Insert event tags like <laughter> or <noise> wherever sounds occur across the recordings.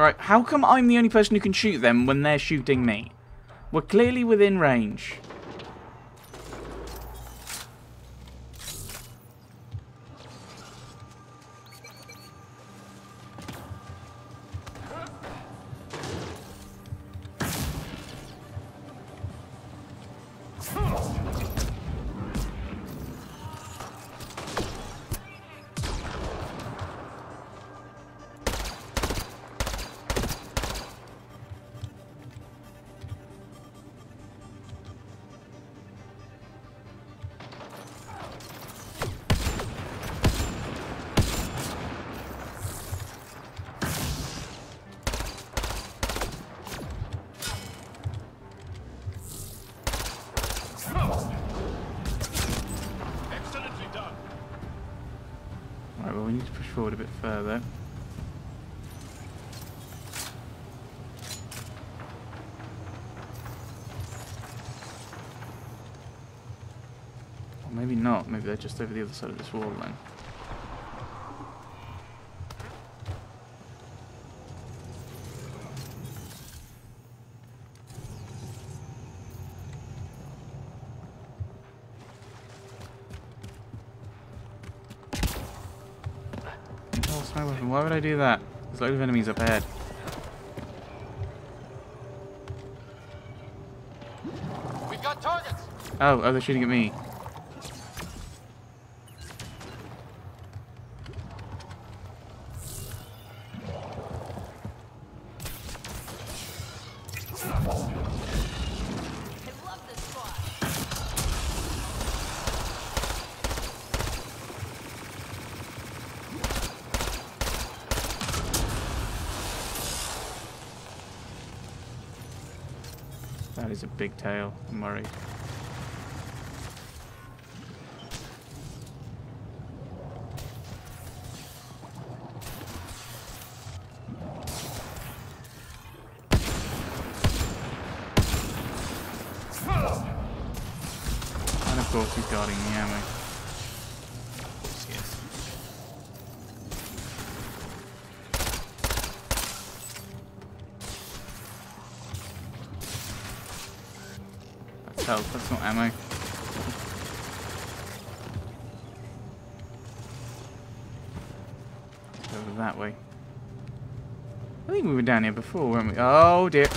Alright, how come I'm the only person who can shoot them when they're shooting me? We're clearly within range. Bit further. Or maybe not. Maybe they're just over the other side of this wall then. I lost my weapon. Why would I do that? There's a load of enemies up ahead. We've got targets. Oh, oh, they're shooting at me. Is a big tail. I'm worried. Health, that's not ammo. Over that way. I think we were down here before, weren't we? Oh dear.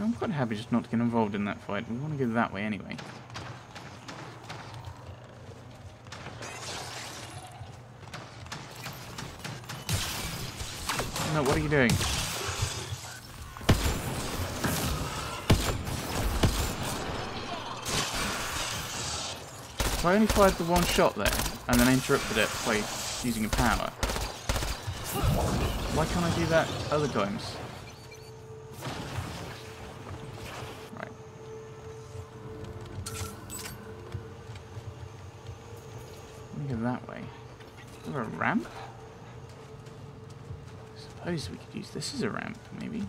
I'm quite happy just not to get involved in that fight. We want to go that way anyway. No, what are you doing? I only fired the one shot there, and then interrupted it by using a power, why can't I do that other times? Go that way. Is there a ramp? I suppose we could use this as a ramp, maybe.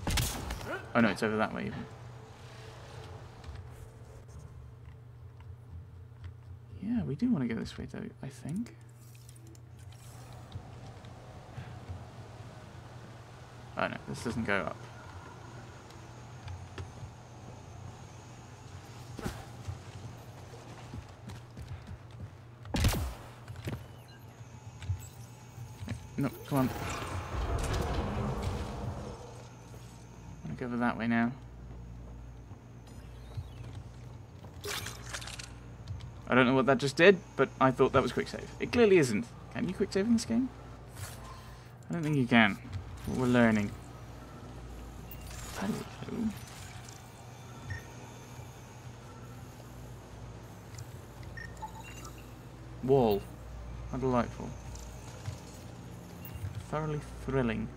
Oh no, it's over that way even. Yeah, we do want to go this way though, I think. Oh no, this doesn't go up. No, come on. Gonna go over that way now. I don't know what that just did, but I thought that was quick save. It clearly isn't. Can you quick save in this game? I don't think you can. We're learning. thoroughly thrilling.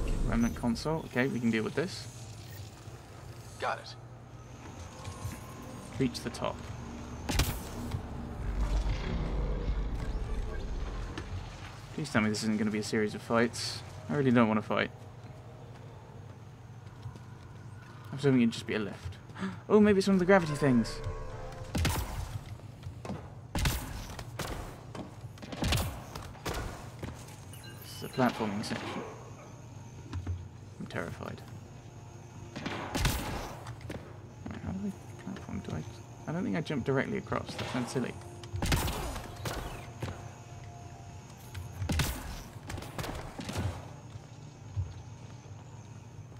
Okay, remnant console. Okay, we can deal with this. Got it. Reach the top. Please tell me this isn't going to be a series of fights. I really don't want to fight. I was hoping it'd just be a lift. <gasps> Oh, maybe it's one of the gravity things. This is the platforming section. I'm terrified. How do I platform? Do I? I don't think I jumped directly across. That sounds silly.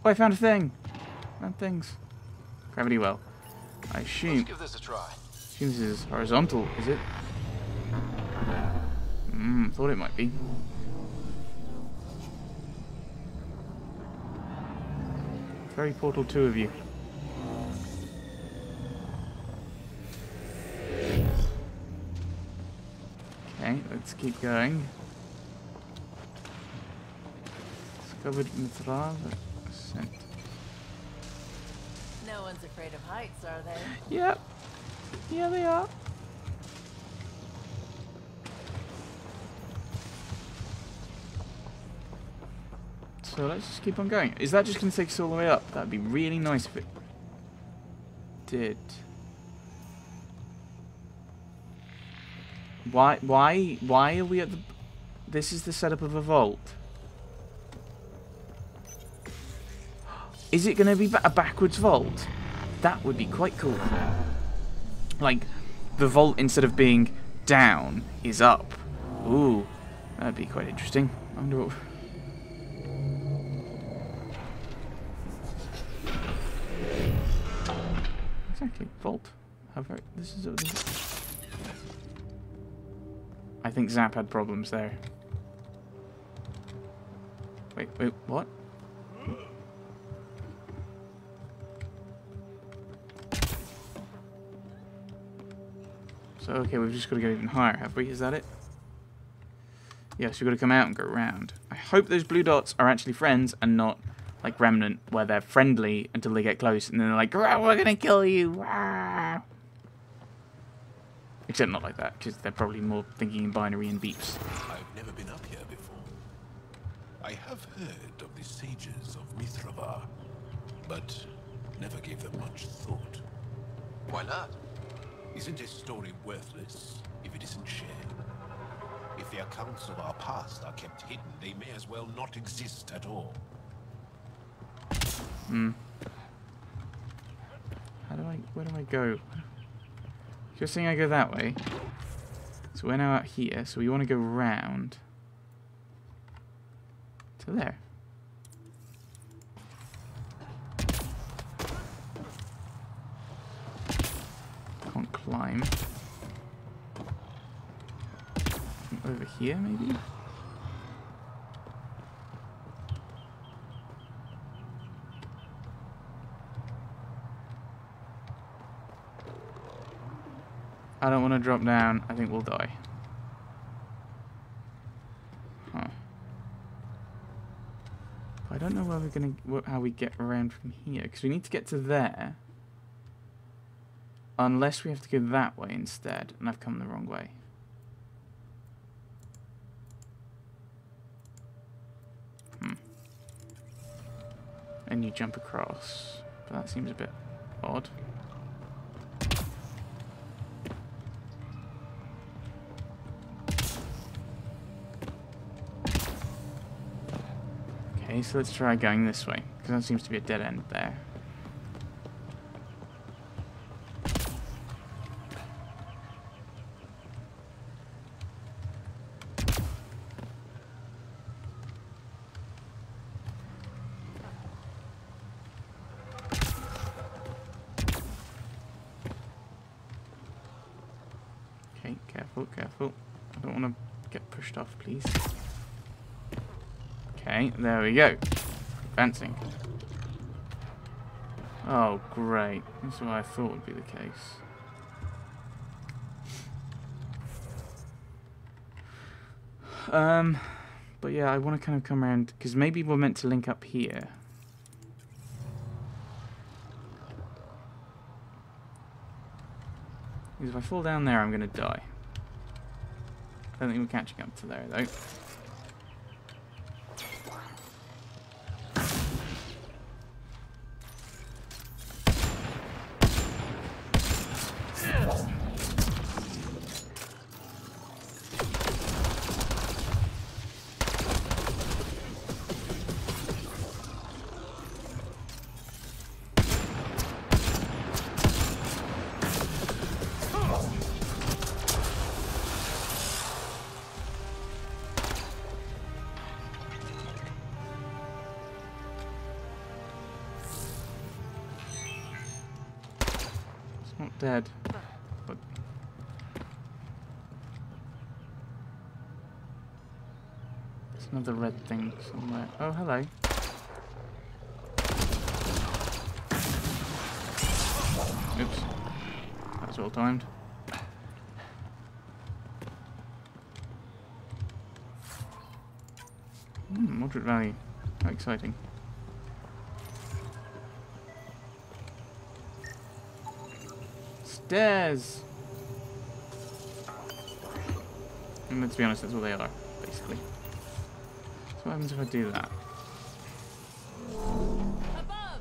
Oh, I found a thing. Found things. Gravity well. I Let's assume, give this a try. assume this is horizontal, is it? Hmm, thought it might be. Very Portal 2 of you. Okay, let's keep going. Discovered Mithra ascent. No one's afraid of heights, are they? Yep. Yeah, they are. So let's just keep on going. Is that just going to take us all the way up? That'd be really nice if it did. Why? Why? Why are we at the? This is the setup of a vault. Is it going to be a backwards vault? That would be quite cool. Like, the vault instead of being down is up. Ooh, that'd be quite interesting. I wonder what. Exactly, vault. How very. This is. A, this is- I think Zap had problems there. Wait, wait, what? So, okay, we've just got to go even higher, have we? Is that it? Yes, we've got to come out and go around. I hope those blue dots are actually friends and not like Remnant, where they're friendly until they get close and then they're like, we're going to kill you. Rah." Except not like that, because they're probably more thinking in binary and beeps. I've never been up here before. I have heard of the sages of Mithravar, but never gave them much thought. Why not? Isn't a story worthless if it isn't shared? If the accounts of our past are kept hidden, they may as well not exist at all. Hmm. How do I, where do I go? You're saying I go that way. So we're now out here, so we want to go round to there. Over here, maybe? I don't want to drop down. I think we'll die. Huh. I don't know where we're gonna how we get around from here because we need to get to there. Unless we have to go that way instead, and I've come the wrong way. And you jump across, but that seems a bit odd. Okay, so let's try going this way, because that seems to be a dead end there. Okay, careful, careful. I don't want to get pushed off, please. Okay, there we go. Advancing. Oh, great. That's what I thought would be the case. Um, But yeah, I want to kind of come around, because maybe we're meant to link up here. Because if I fall down there, I'm going to die. I don't think we're catching up to there, though. Not dead. But There's another red thing somewhere. Oh, hello. Oops. That was well timed. Hmm, moderate value. How exciting. Stairs! And let's be honest, that's what they are, basically. So what happens if I do that? Above!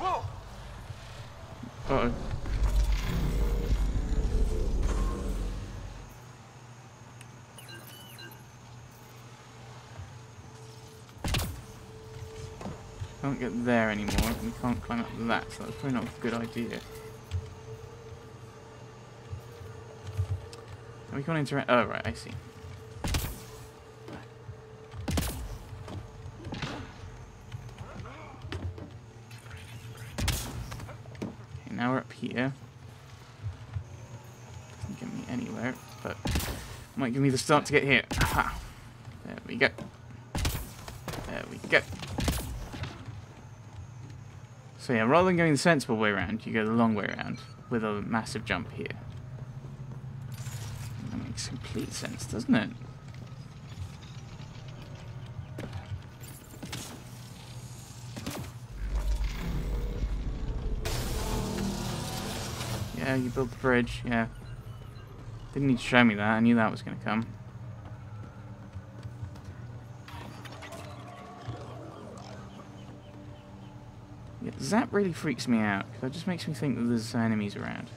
Whoa! Uh-oh. Can't there anymore. We can't climb up that, so that's probably not a good idea. We can't interact. Oh, right, I see. Okay, now we're up here. Doesn't get me anywhere, but might give me the start to get here. Aha! So yeah, rather than going the sensible way around, you go the long way around with a massive jump here. That makes complete sense, doesn't it? Yeah, you built the bridge, yeah. Didn't need to show me that, I knew that was going to come. Zap really freaks me out, because that just makes me think that there's enemies around.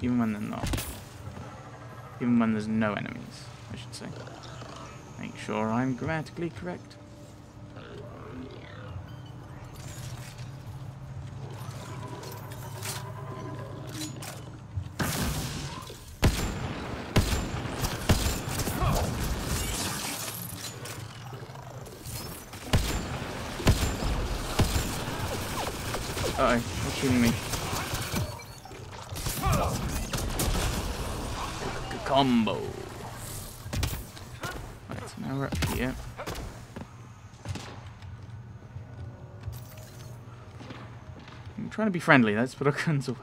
Even when they're not. Even when there's no enemies, I should say. Make sure I'm grammatically correct. Uh oh, what's shooting me? Combo. Right, so now we're up here. I'm trying to be friendly, let's put our <laughs> guns away.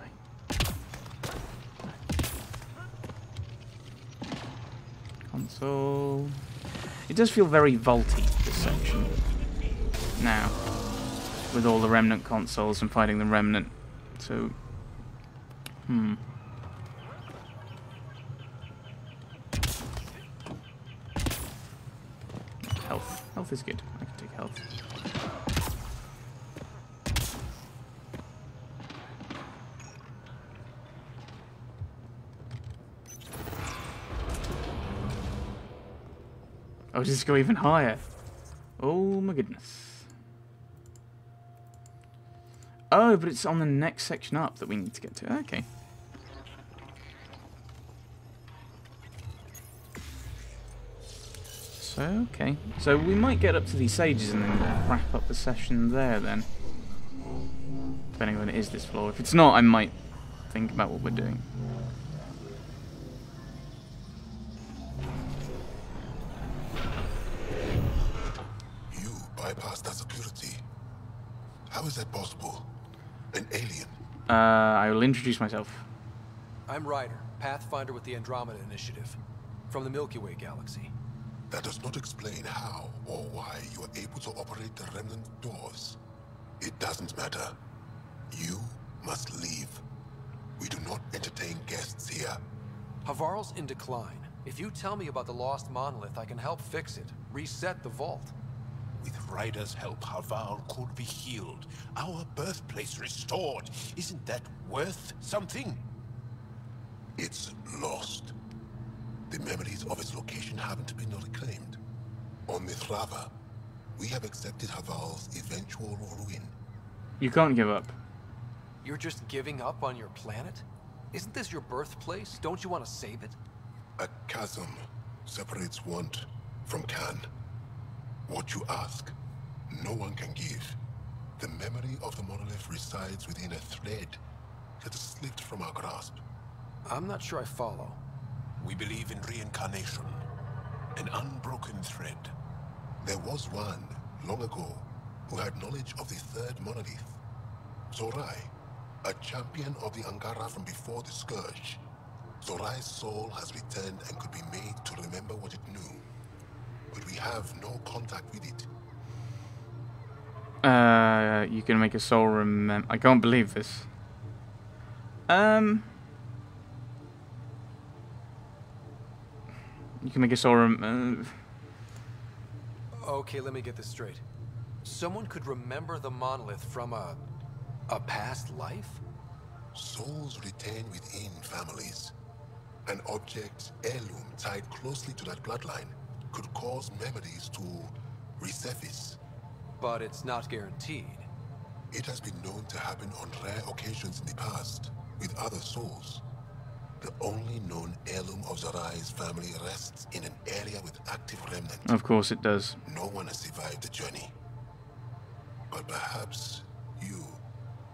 Console. It does feel very vaulty, with all the remnant consoles and fighting the remnant. So, hmm. Health. Health is good. I can take health. Oh, just go even higher. Oh my goodness. Oh, but it's on the next section up that we need to get to. Okay. So, okay. So we might get up to these sages and then wrap up the session there then. Depending on when it is this floor. If it's not, I might think about what we're doing. Will introduce myself. I'm Ryder, Pathfinder with the Andromeda Initiative. from the Milky Way galaxy. That does not explain how or why you are able to operate the remnant doors. It doesn't matter. You must leave. We do not entertain guests here. Havarl's in decline. If you tell me about the lost monolith, I can help fix it. Reset the vault. With Ryder's help, Havarl could be healed. Our birthplace restored. Isn't that worth something? It's lost. The memories of its location haven't been reclaimed. On Mithrava, we have accepted Havarl's eventual ruin. You can't give up. You're just giving up on your planet? Isn't this your birthplace? Don't you want to save it? A chasm separates want from can. What you ask, no one can give. The memory of the monolith resides within a thread that slipped from our grasp. I'm not sure I follow. We believe in reincarnation, an unbroken thread. There was one, long ago, who had knowledge of the third monolith. Zorai, a champion of the Angara from before the Scourge. Zorai's soul has returned and could be made to remember what it knew. But we have no contact with it. Uh, you can make a soul remember. I can't believe this. Um. You can make a soul rem. Uh, okay, let me get this straight. Someone could remember the monolith from a... a past life? Souls retain within families. An object, heirloom tied closely to that bloodline could cause memories to resurface. But it's not guaranteed. It has been known to happen on rare occasions in the past, with other souls. The only known heirloom of Zorai's family rests in an area with active remnants. Of course it does. No one has survived the journey. But perhaps you.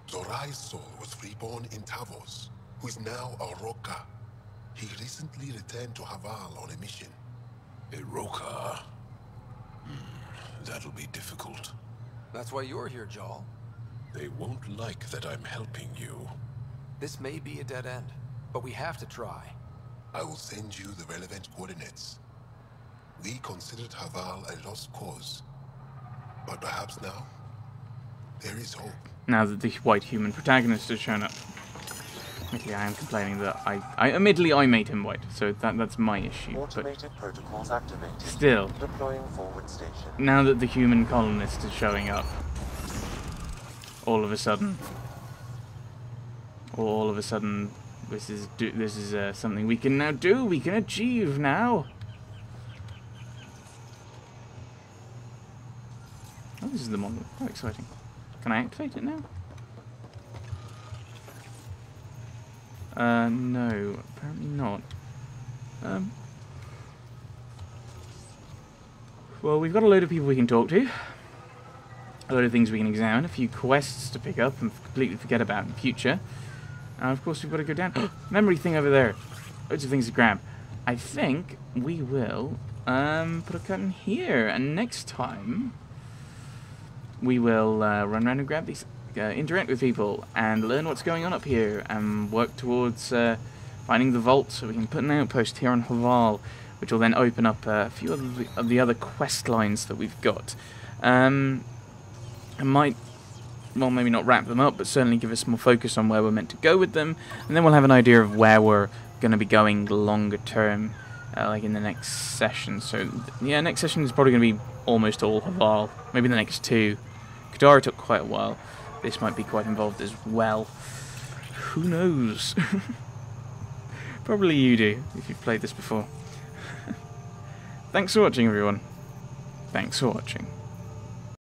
Zorai's soul was reborn in Tavos, who is now a Roekaar. He recently returned to Havarl on a mission. A Roekaar? Hmm, that'll be difficult. That's why you're here, Jaal. They won't like that I'm helping you. This may be a dead end, but we have to try. I will send you the relevant coordinates. We considered Havarl a lost cause. But perhaps now, there is hope. Now that the white human protagonist has shown up. Admittedly, I am complaining that I, I admittedly I made him white, so that that's my issue. Automated protocols activated. Still, Deploying forward station. now that the human colonist is showing up, all of a sudden, all of a sudden, this is do, this is uh, something we can now do. We can achieve now. Oh, this is the model. How exciting! Can I activate it now? Uh, no, apparently not. Um. Well, we've got a load of people we can talk to. A load of things we can examine, a few quests to pick up and completely forget about in the future. And of course we've got to go down. <gasps> Memory thing over there. Loads of things to grab. I think we will um, put a curtain here. And next time we will uh, run around and grab these, uh, interact with people and learn what's going on up here and work towards uh, finding the vault so we can put an outpost here on Havarl, which will then open up a few of the, of the other quest lines that we've got. Um, I might, well, maybe not wrap them up, but certainly give us more focus on where we're meant to go with them, and then we'll have an idea of where we're going to be going longer term, uh, like in the next session. So, yeah, next session is probably going to be almost all Havarl, maybe the next two. Kadara took quite a while. This might be quite involved as well. Who knows? <laughs> probably you do, if you've played this before. <laughs> Thanks for watching, everyone. Thanks for watching.